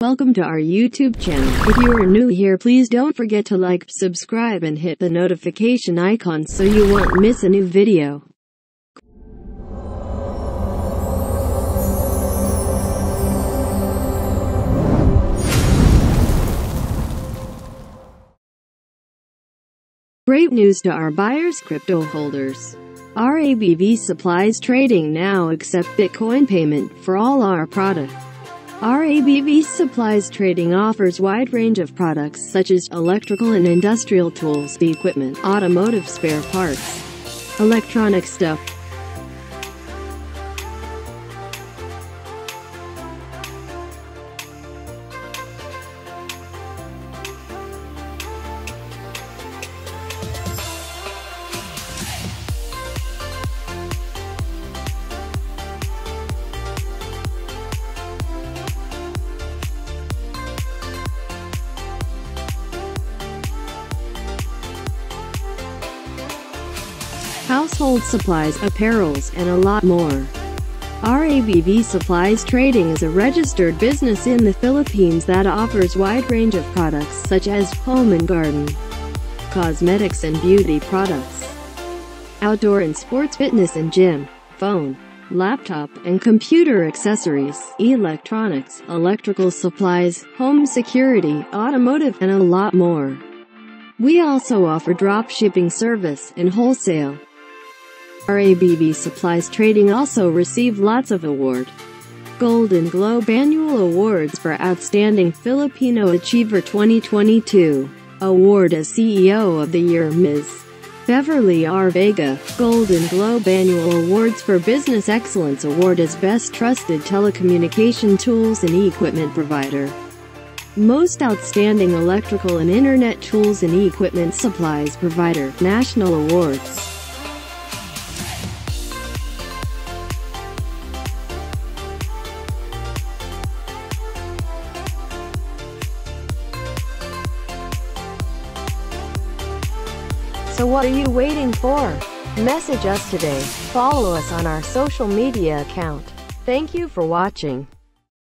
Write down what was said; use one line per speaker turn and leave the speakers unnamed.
Welcome to our YouTube channel. If you are new here, please don't forget to like, subscribe, and hit the notification icon so you won't miss a new video. Great news to our buyers, crypto holders. RABV supplies trading now accept Bitcoin payment for all our products. RABV Supplies Trading offers wide range of products such as electrical and industrial tools, the equipment, automotive spare parts, electronic stuff, household supplies, apparels, and a lot more. RABV Supplies Trading is a registered business in the Philippines that offers wide range of products such as home and garden, cosmetics and beauty products, outdoor and sports fitness and gym, phone, laptop and computer accessories, electronics, electrical supplies, home security, automotive, and a lot more. We also offer drop shipping service and wholesale. RABV Supplies Trading also received lots of award. Golden Globe Annual Awards for Outstanding Filipino Achiever 2022. Award as CEO of the Year Ms. Beverly R. Vega, Golden Globe Annual Awards for Business Excellence Award as Best Trusted Telecommunication Tools and Equipment Provider. Most Outstanding Electrical and Internet Tools and Equipment Supplies Provider, National Awards. So what are you waiting for? Message us today. Follow us on our social media account. Thank you for watching.